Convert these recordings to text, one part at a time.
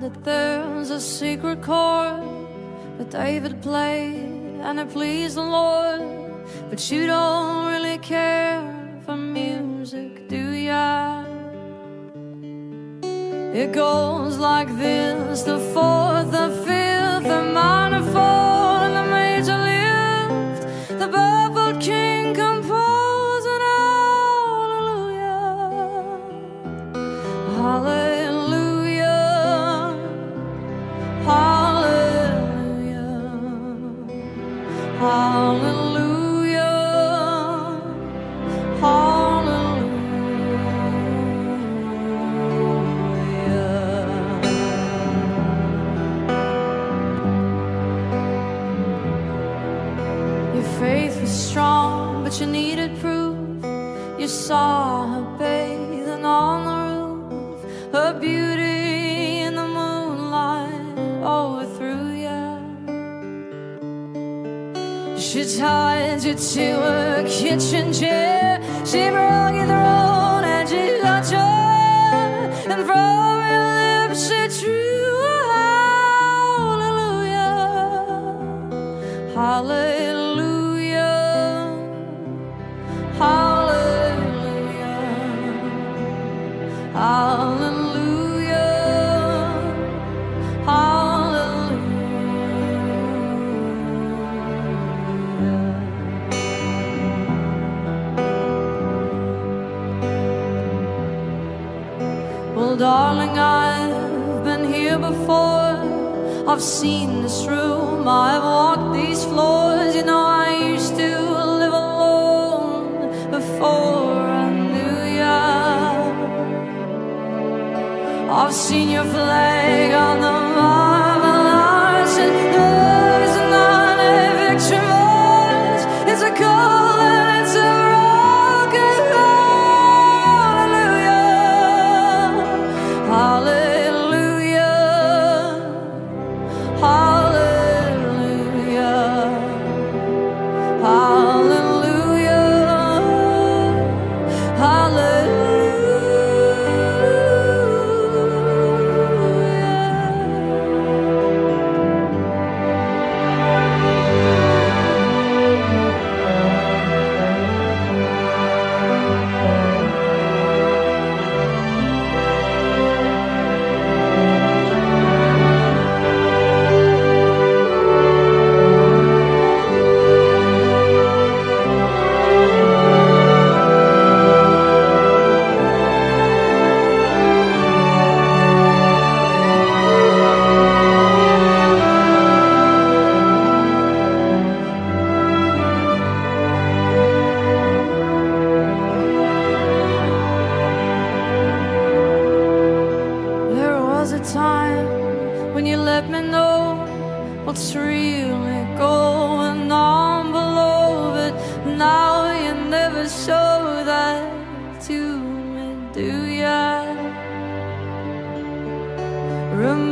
that there's a secret chord that David played and it pleased the Lord. But you don't really care for music, do ya? It goes like this the fourth, you needed proof. You saw her bathing on the roof, her beauty in the moonlight overthrew you. She tied you to a kitchen chair. She broke your throat and she got you. And from your lips she drew a hallelujah. Hallelujah. Hallelujah. Hallelujah. Hallelujah. Well, darling, I've been here before. I've seen this room, I've walked these floors. You know, I used to before I knew ya. I've seen your flag on the marble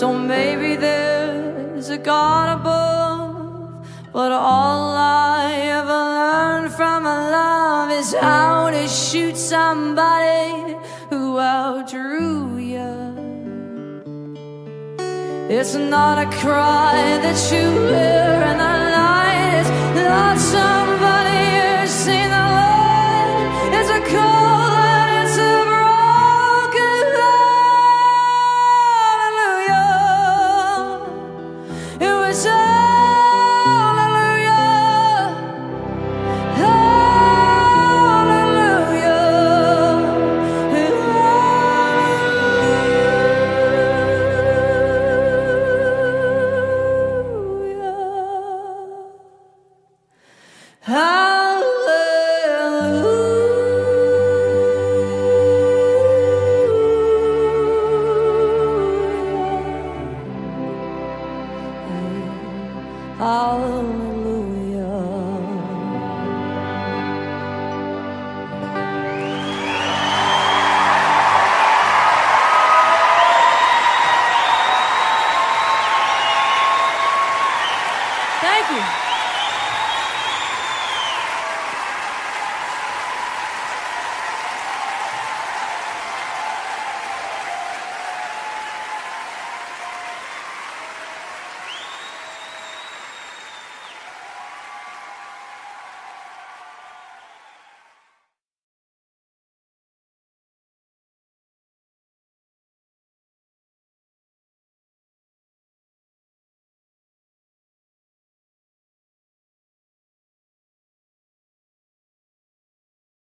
So maybe there's a God above, but all I ever learned from a love is how to shoot somebody who outdrew you. It's not a cry that you hear in the night, it's not some